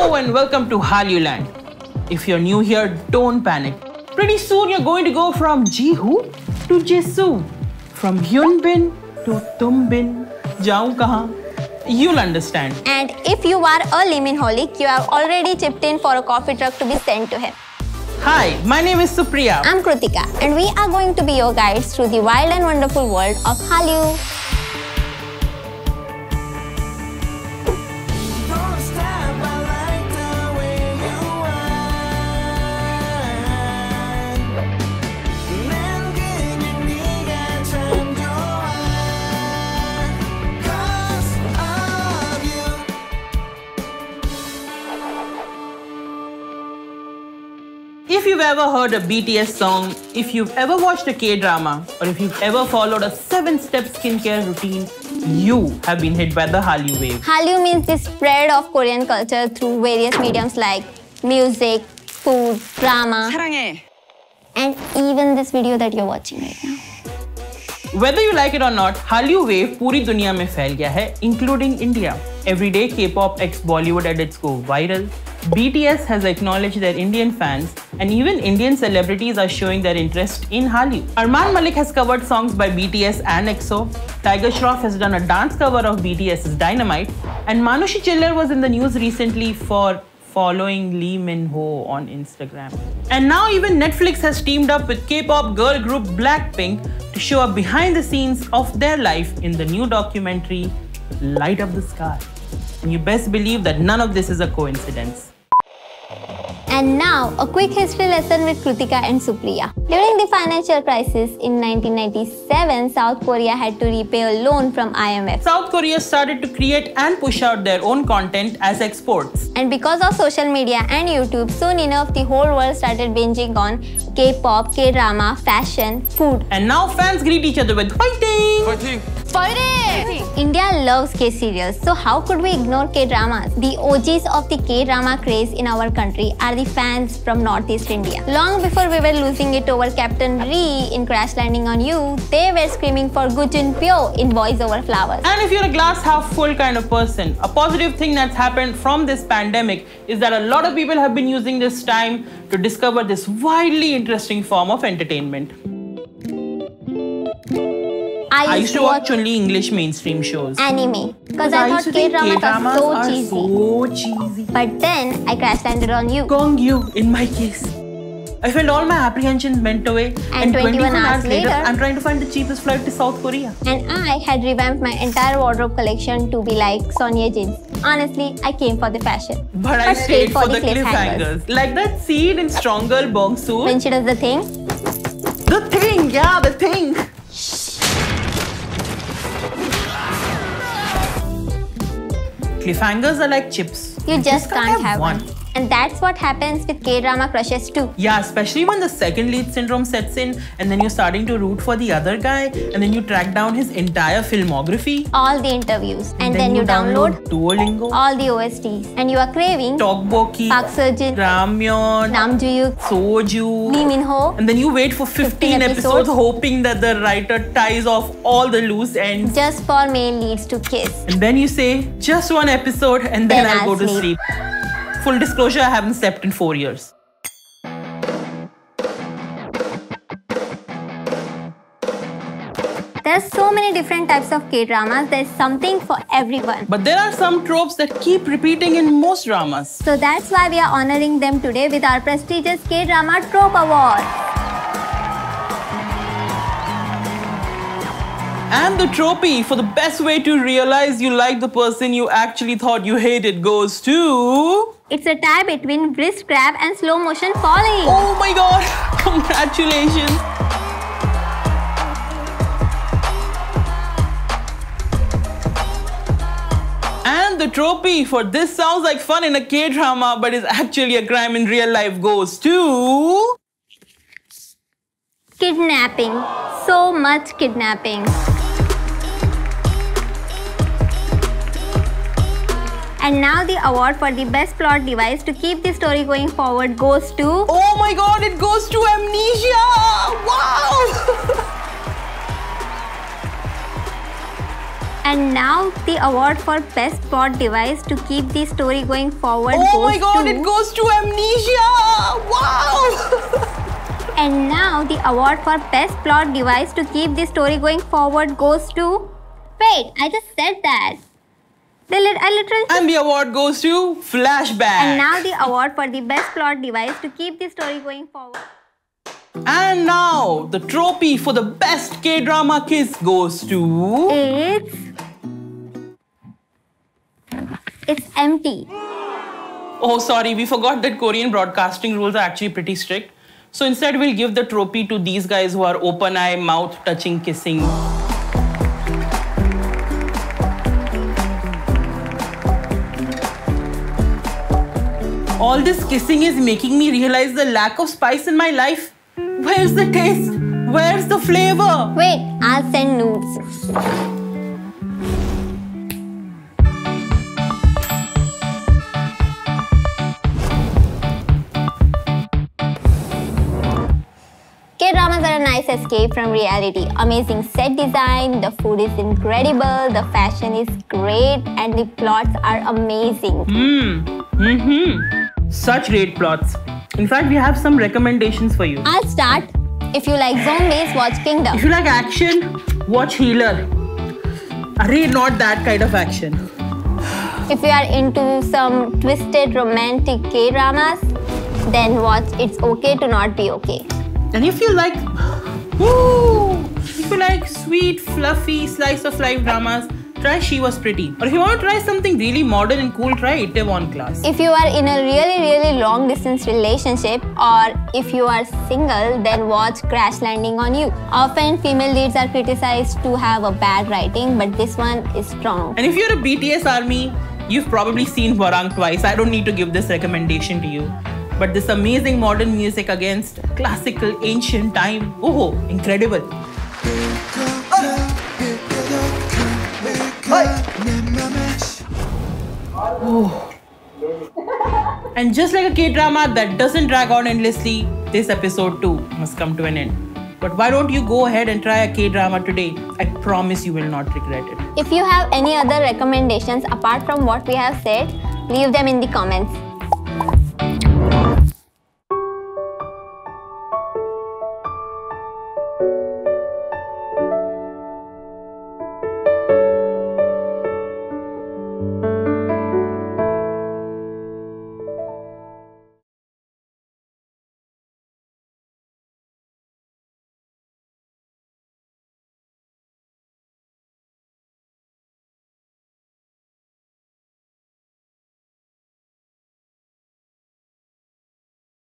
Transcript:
Hello and welcome to Hallyu If you're new here, don't panic. Pretty soon you're going to go from Jihu to Jesu, from Hyunbin to Tumbin. Jaun kahan? You'll understand. And if you are a liminholic, you have already chipped in for a coffee truck to be sent to him. Hi, my name is Supriya. I'm Krutika, and we are going to be your guides through the wild and wonderful world of Hallyu. If you've ever heard a BTS song, if you've ever watched a K drama, or if you've ever followed a 7 step skincare routine, you have been hit by the Hallyu wave. Hallyu means the spread of Korean culture through various mediums like music, food, drama, and even this video that you're watching right now. Whether you like it or not, Hallyu wave puri दुनिया में फैल गया है, including India. Everyday K-pop ex Bollywood edits go viral. BTS has acknowledged their Indian fans, and even Indian celebrities are showing their interest in Hallyu. Armaan Malik has covered songs by BTS and EXO. Tiger Shroff has done a dance cover of BTS's Dynamite, and Manushi Chhillar was in the news recently for following Lee Min Ho on Instagram. And now even Netflix has teamed up with K-pop girl group Blackpink to show a behind the scenes of their life in the new documentary Light Up the Sky. And you best believe that none of this is a coincidence. And now, a quick history lesson with Krutika and Supriya. During the financial crisis in 1997, South Korea had to repay a loan from IMF. South Korea started to create and push out their own content as exports. And because of social media and YouTube, soon enough the whole world started binging on K-pop, K-drama, fashion, food. And now fans greet each other with fighting! 파 이팅! India loves K-serials, so how could we ignore K-dramas? The OGs of the K-drama craze in our country are the fans from Northeast India. Long before we were losing it over Captain Ri in Crash Landing on You, they were screaming for Goo Jun Pyo in Boys Over Flowers. And if you're a glass half full kind of person, a positive thing that's happened from this pandemic is that a lot of people have been using this time to discover this wildly interesting form of entertainment. I used to watch only English mainstream shows. anime because I, used thought K-dramas are so are cheesy. so cheesy. But then I crash landed on you. Gong Yoo, in my case. I felt all my apprehensions went away. And 21 hours later- I'm trying to find the cheapest flight to South Korea. And I had revamped my entire wardrobe collection to be like Son Ye-jin's. Honestly, I came for the fashion. But, I stayed for, the cliffhangers. Like that scene in Strong Girl Bong Soon. When she does the thing, The thing, yeah, the thing. Cliffhangers are like chips. you just can't have one. And that's what happens with K-drama crushes too. Yeah, especially when the second lead syndrome sets in and then you're starting to root for the other guy and then you track down his entire filmography. All the interviews. And, then, you download Duolingo, all the OSTs. And you are craving Tteokbokki, Park Seo-joon, Ramyeon, Namjoon, Soju. Lee Min-ho. And then you wait for 15, 15 episodes, episodes. hoping that the writer ties off all the loose ends. Just for male leads to kiss. And then you say, just one episode and then, Then I'll, I'll go to sleep. Full disclosure, I haven't slept in four years. There's so many different types of K-dramas. There's something for everyone. But there are some tropes that keep repeating in most dramas. So that's why we are honoring them today with our prestigious K-drama Trope Award. And the trophy for the best way to realize you like the person you actually thought you hated goes to. It's a tie between wrist grab and slow motion falling. Oh my god! Congratulations! And the trophy for this sounds like fun in a K drama but is actually a crime in real life goes to. Kidnapping. So much kidnapping. And now the award for the best plot device to keep the story going forward goes to Oh my god, it goes to amnesia! Wow! And now the award for best plot device to keep the story going forward oh goes to... Oh my god, it goes to amnesia! Wow! And now the award for best plot device to keep the story going forward goes to... Wait, I just said that. The lit- I literally... and the award goes to Flashback. And now the award for the best plot device to keep the story going forward. And now the trophy for the best K-drama kiss goes to. It's... It's empty. Oh, sorry, we forgot that Korean broadcasting rules are actually pretty strict. So instead, we'll give the trophy to these guys who are open eye, mouth touching, kissing. All this kissing is making me realize the lack of spice in my life. Where's the taste? Where's the flavor? Wait, I'll send nudes. K-dramas are a nice escape from reality. Amazing set design, the food is incredible, the fashion is great, and the plots are amazing. Mm-hmm. Such great plots. In fact, we have some recommendations for you. I'll start. If you like zombies, watch Kingdom. If you like action, watch Healer. Array, not that kind of action. If you are into some twisted romantic K-dramas, then watch It's Okay to Not Be Okay. And if you like, woo, if you like sweet, fluffy, slice of life dramas, try She Was Pretty. Or if you want to try something really modern and cool, try Itaewon Class. If you are in a really, really long distance relationship or if you are single, then watch Crash Landing on You. Often female leads are criticized to have a bad writing, but this one is strong. And if you're a BTS army, you've probably seen Hwarang twice. I don't need to give this recommendation to you. But this amazing modern music against classical ancient time, oh, incredible. Oh. And just like a K drama that doesn't drag on endlessly, this episode too must come to an end. But why don't you go ahead and try a K drama today? I promise you will not regret it. If you have any other recommendations apart from what we have said, leave them in the comments.